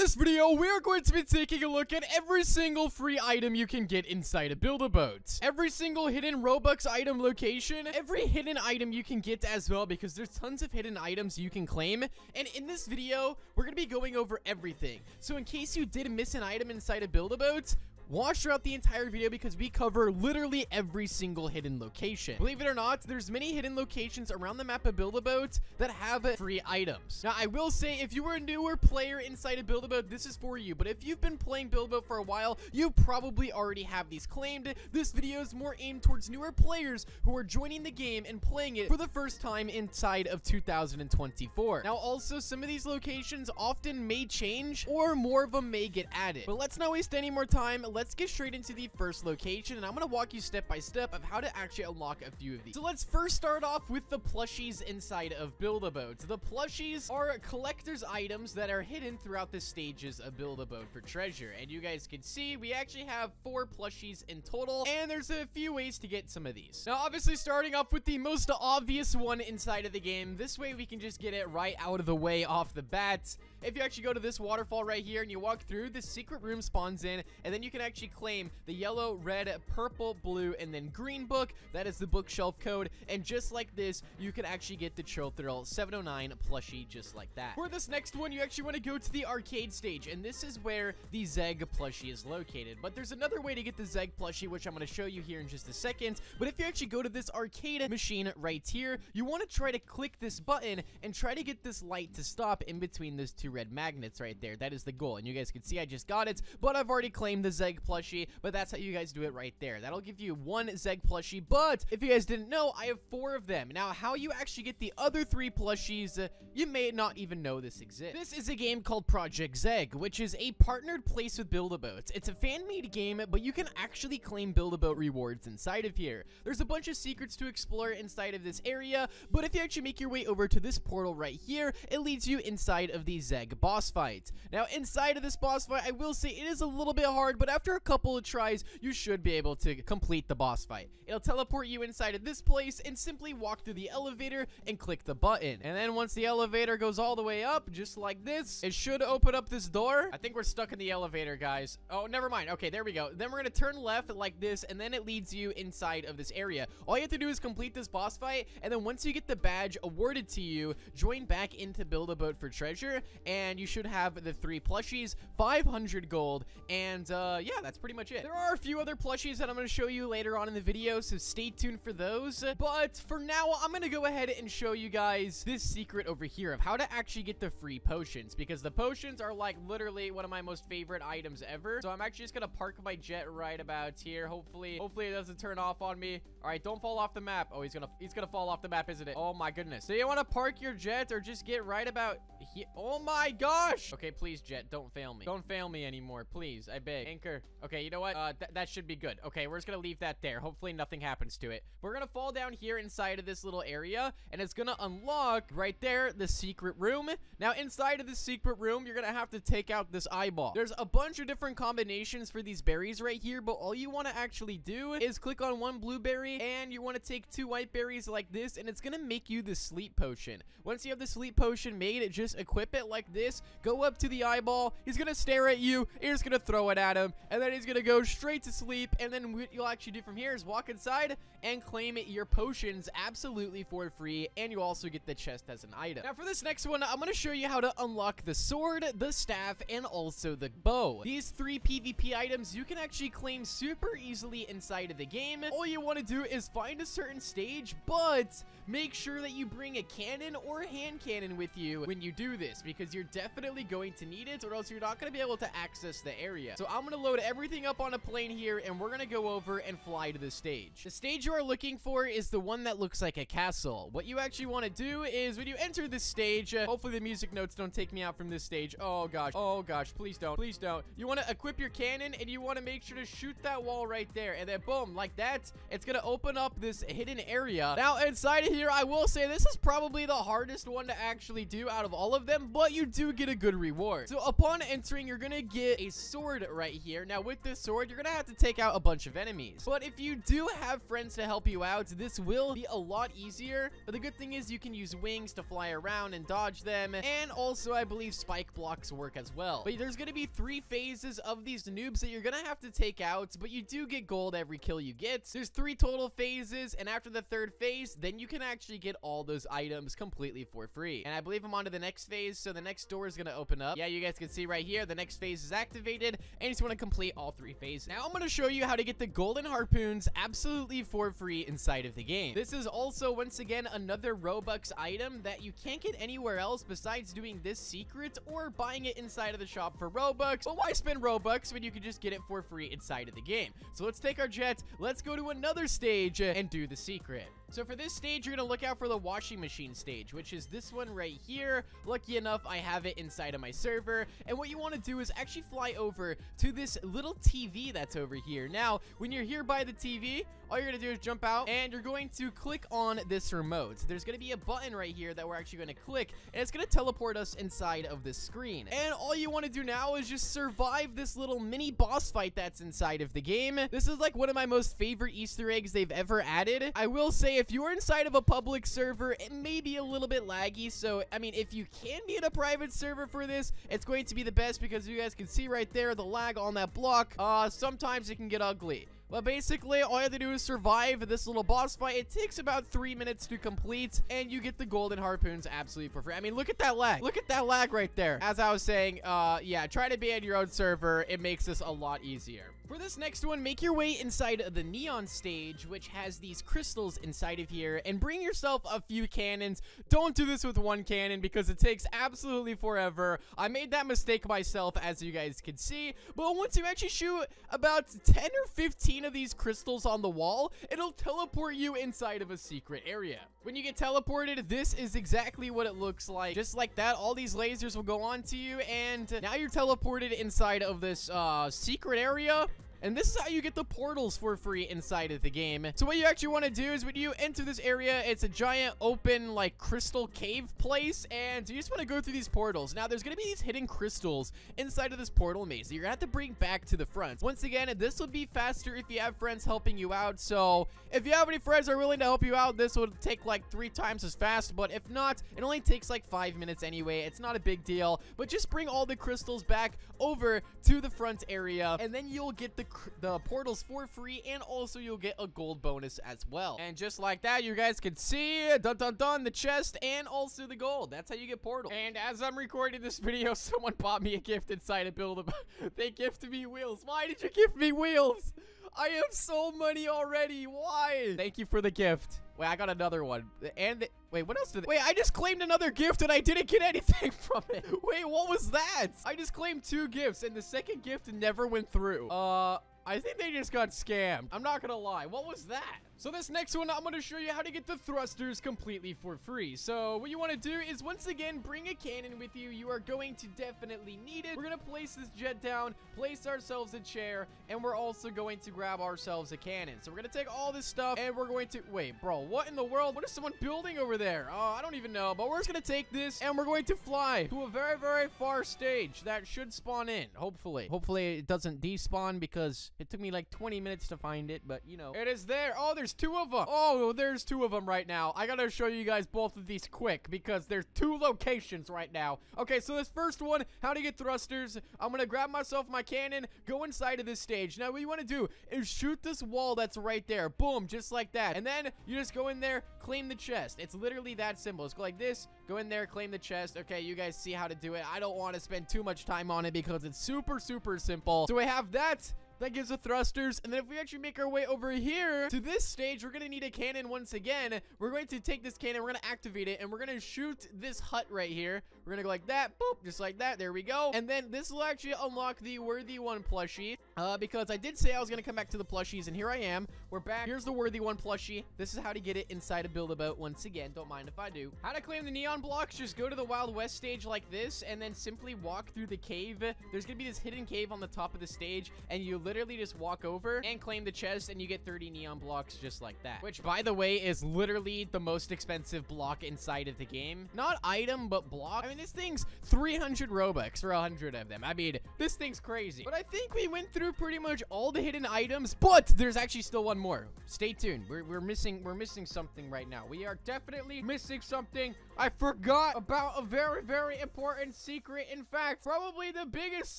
this video, we are going to be taking a look at every single free item you can get inside a Build-A-Boat. Every single hidden Robux item location, every hidden item you can get as well, because there's tons of hidden items you can claim. And in this video, we're going to be going over everything. So in case you did miss an item inside a Build-A-Boat, Watch throughout the entire video because we cover literally every single hidden location. Believe it or not, there's many hidden locations around the map of Build-A-Boat that have free items. Now, I will say, if you are a newer player inside of Build-A-Boat, this is for you. But if you've been playing Build-A-Boat for a while, you probably already have these claimed. This video is more aimed towards newer players who are joining the game and playing it for the first time inside of 2024. Now, also, some of these locations often may change or more of them may get added. But let's not waste any more time. Let's let's get straight into the first location, and I'm going to walk you step by step of how to actually unlock a few of these. So let's first start off with the plushies inside of Build-A-Boat. The plushies are collector's items that are hidden throughout the stages of Build-A-Boat for treasure, and you guys can see we actually have four plushies in total, and there's a few ways to get some of these. Now, obviously, starting off with the most obvious one inside of the game, this way we can just get it right out of the way off the bat. If you actually go to this waterfall right here and you walk through, the secret room spawns in, and then you can actually claim the yellow, red, purple, blue, and then green book. That is the bookshelf code, and just like this, you can actually get the Chill Thrill 709 plushie just like that. For this next one, you actually want to go to the arcade stage, and this is where the Zeg plushie is located. But there's another way to get the Zeg plushie, which I'm going to show you here in just a second. But if you actually go to this arcade machine right here, you want to try to click this button and try to get this light to stop in between those two red magnets right there. That is the goal. And you guys can see I just got it, but I've already claimed the Zeg plushie, but that's how you guys do it right there. That'll give you one Zeg plushie, but if you guys didn't know, I have four of them. Now, how you actually get the other three plushies, uh, you may not even know this exists. This is a game called Project Zeg, which is a partnered place with Build-A-Boat. It's a fan-made game, but you can actually claim Build-A-Boat rewards inside of here. There's a bunch of secrets to explore inside of this area, but if you actually make your way over to this portal right here, it leads you inside of the Zeg boss boss fight. Now, inside of this boss fight, I will say it is a little bit hard, but after a couple of tries, you should be able to complete the boss fight. It'll teleport you inside of this place and simply walk through the elevator and click the button. And then once the elevator goes all the way up, just like this, it should open up this door. I think we're stuck in the elevator, guys. Oh, never mind. Okay, there we go. Then we're going to turn left like this, and then it leads you inside of this area. All you have to do is complete this boss fight, and then once you get the badge awarded to you, join back into Build-A-Boat for treasure, you should have the three plushies, 500 gold, and uh, yeah, that's pretty much it. There are a few other plushies that I'm going to show you later on in the video, so stay tuned for those. But for now, I'm going to go ahead and show you guys this secret over here of how to actually get the free potions, because the potions are like literally one of my most favorite items ever. So I'm actually just going to park my jet right about here. Hopefully, hopefully it doesn't turn off on me. All right, don't fall off the map. Oh, he's going to he's going to fall off the map, isn't it? Oh my goodness. So you want to park your jet or just get right about here. Oh my god gosh! Okay, please, Jet, don't fail me. Don't fail me anymore, please. I beg. Anchor. Okay, you know what? Uh, th that should be good. Okay, we're just gonna leave that there. Hopefully nothing happens to it. We're gonna fall down here inside of this little area, and it's gonna unlock right there the secret room. Now, inside of the secret room, you're gonna have to take out this eyeball. There's a bunch of different combinations for these berries right here, but all you want to actually do is click on one blueberry, and you want to take two white berries like this, and it's gonna make you the sleep potion. Once you have the sleep potion made, it just equip it like this, go up to the eyeball. He's to stare at you. You're just to throw it at him. And then he's to go straight to sleep. And then what you'll actually do from here is walk inside and claim your potions absolutely for free. And you also get the chest as an item. Now, for this next one, I'm to show you how to unlock the sword, the staff, and also the bow. These three PvP items you can actually claim super easily inside of the game. All you want to do is find a certain stage, but make sure that you bring a cannon or hand cannon with you when you do this because you're definitely definitely going to need it or else you're not going to be able to access the area. So I'm going to load everything up on a plane here and we're going to go over and fly to the stage. The stage you are looking for is the one that looks like a castle. What you actually want to do is when you enter this stage, uh, hopefully the music notes don't take me out from this stage. Oh gosh. Oh gosh. Please don't. Please don't. You want to equip your cannon and you want to make sure to shoot that wall right there. And then boom, like that, it's going to open up this hidden area. Now inside of here, I will say this is probably the hardest one to actually do out of all of them, but you do get a good reward. So upon entering, you're gonna get a sword right here. Now with this sword, you're gonna have to take out a bunch of enemies. But if you do have friends to help you out, this will be a lot easier. But the good thing is you can use wings to fly around and dodge them. And also, I believe spike blocks work as well. But there's gonna be three phases of these noobs that you're gonna have to take out, but you do get gold every kill you get. There's three total phases, and after the third phase, then you can actually get all those items completely for free. And I believe I'm on to the next phase, so the next door is gonna open up. Yeah, you guys can see right here, the next phase is activated, and you just wanna complete all three phases. Now I'm gonna show you how to get the golden harpoons absolutely for free inside of the game. This is also, once again, another Robux item that you can't get anywhere else besides doing this secret or buying it inside of the shop for Robux. But why spend Robux when you can just get it for free inside of the game? So let's take our jet, let's go to another stage and do the secret. So for this stage, you're going to look out for the washing machine stage, which is this one right here. Lucky enough, I have it inside of my server. And what you want to do is actually fly over to this little TV that's over here. Now, when you're here by the TV, all you're going to do is jump out and you're going to click on this remote. There's going to be a button right here that we're actually going to click and it's going to teleport us inside of this screen. And all you want to do now is just survive this little mini boss fight that's inside of the game. This is like one of my most favorite Easter eggs they've ever added. I will say if you're inside of a public server, it may be a little bit laggy. So, I mean, if you can be in a private server for this, it's going to be the best because you guys can see right there the lag on that block. Uh, sometimes it can get ugly. But basically, all you have to do is survive this little boss fight. It takes about three minutes to complete, and you get the golden harpoons absolutely for free. I mean, look at that lag. Look at that lag right there. As I was saying, uh, yeah, try to be on your own server. It makes this a lot easier. For this next one, make your way inside of the neon stage, which has these crystals inside of here, and bring yourself a few cannons. Don't do this with one cannon because it takes absolutely forever. I made that mistake myself, as you guys can see, but once you actually shoot about 10 or 15 of these crystals on the wall, it'll teleport you inside of a secret area. When you get teleported, this is exactly what it looks like. Just like that, all these lasers will go on to you, and now you're teleported inside of this uh, secret area. And this is how you get the portals for free inside of the game. So what you actually want to do is when you enter this area, it's a giant open like crystal cave place. And you just want to go through these portals. Now there's going to be these hidden crystals inside of this portal maze that you're going to have to bring back to the front. Once again, this will be faster if you have friends helping you out. So if you have any friends that are willing to help you out, this would take like three times as fast. But if not, it only takes like five minutes anyway. It's not a big deal. But just bring all the crystals back over to the front area. And then you'll get the the portals for free, and also you'll get a gold bonus as well. And just like that, you guys can see, dun dun dun, the chest, and also the gold. That's how you get portal. And as I'm recording this video, someone bought me a gift inside a Build They gifted me wheels. Why did you gift me wheels? I have so many already. Why? Thank you for the gift. Wait, I got another one. And the, wait, what else did they, Wait, I just claimed another gift and I didn't get anything from it. Wait, what was that? I just claimed two gifts and the second gift never went through. Uh, I think they just got scammed. I'm not gonna lie. What was that? So this next one, I'm going to show you how to get the thrusters completely for free. So what you want to do is once again, bring a cannon with you. You are going to definitely need it. We're going to place this jet down, place ourselves a chair, and we're also going to grab ourselves a cannon. So we're going to take all this stuff and we're going to, wait, bro, what in the world? What is someone building over there? Oh, I don't even know, but we're just going to take this and we're going to fly to a very, very far stage that should spawn in, hopefully. Hopefully it doesn't despawn because it took me like 20 minutes to find it, but you know, it is there. Oh, there's there's two of them. Oh, there's two of them right now. I gotta show you guys both of these quick because there's two locations right now. Okay, so this first one, how to get thrusters. I'm gonna grab myself my cannon, go inside of this stage. Now, what you wanna do is shoot this wall that's right there. Boom, just like that. And then you just go in there, claim the chest. It's literally that simple. It's go like this, go in there, claim the chest. Okay, you guys see how to do it. I don't want to spend too much time on it because it's super, super simple. So I have that. That gives the thrusters. And then if we actually make our way over here to this stage, we're going to need a cannon once again. We're going to take this cannon, we're going to activate it, and we're going to shoot this hut right here. We're going to go like that, boop, just like that. There we go. And then this will actually unlock the Worthy One plushie, uh, because I did say I was going to come back to the plushies, and here I am. We're back. Here's the Worthy One plushie. This is how to get it inside of Build-A-Boat once again. Don't mind if I do. How to claim the neon blocks, just go to the Wild West stage like this, and then simply walk through the cave. There's going to be this hidden cave on the top of the stage, and you literally just walk over and claim the chest and you get 30 neon blocks just like that. Which, by the way, is literally the most expensive block inside of the game. Not item, but block. I mean, this thing's 300 Robux for 100 of them. I mean, this thing's crazy. But I think we went through pretty much all the hidden items, but there's actually still one more. Stay tuned. We're, we're missing we're missing something right now. We are definitely missing something. I forgot about a very, very important secret. In fact, probably the biggest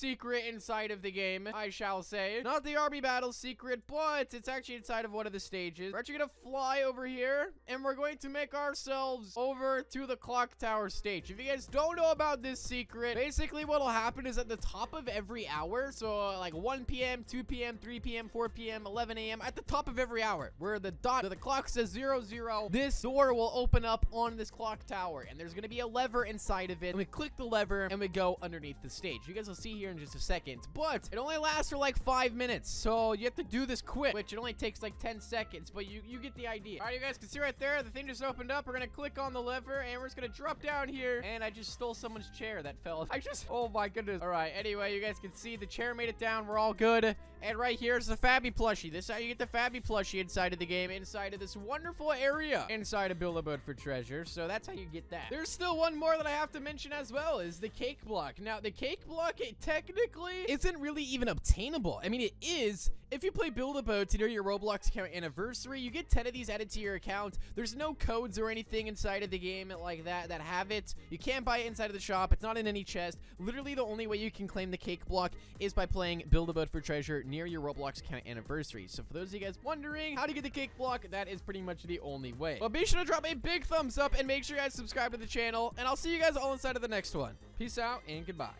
secret inside of the game, I shall say. Not the army battle secret, but it's actually inside of one of the stages. We're actually gonna fly over here, and we're going to make ourselves over to the clock tower stage. If you guys don't know about this secret, basically what'll happen is at the top of every hour, so like 1 p.m., 2 p.m., 3 p.m., 4 p.m., 11 a.m., at the top of every hour, where the dot, the clock says zero zero, this door will open up on this clock tower, and there's gonna be a lever inside of it, and we click the lever, and we go underneath the stage. You guys will see here in just a second, but it only lasts for like five minutes, so you have to do this quick, which it only takes like 10 seconds, but you, you get the idea. All right, you guys can see right there, the thing just opened up. We're gonna click on the lever, and we're just gonna drop down here, and I just stole someone's chair that fell. I just, oh my goodness. All right, anyway, you guys can see the chair made it down. We're all good. And right here is the Fabby plushie. This is how you get the Fabby plushie inside of the game, inside of this wonderful area inside of Build-A-Boat for Treasure. So that's how you get that. There's still one more that I have to mention as well, is the cake block. Now, the cake block, it technically isn't really even obtainable. I mean, it is if you play Build-A-Boat to do your Roblox account anniversary, you get 10 of these added to your account. There's no codes or anything inside of the game like that that have it. You can't buy it inside of the shop. It's not in any chest. Literally, the only way you can claim the cake block is by playing Build-A-Boat for Treasure near your Roblox account anniversary. So for those of you guys wondering how to get the cake block, that is pretty much the only way. But be sure to drop a big thumbs up and make sure you guys subscribe to the channel. And I'll see you guys all inside of the next one. Peace out and goodbye.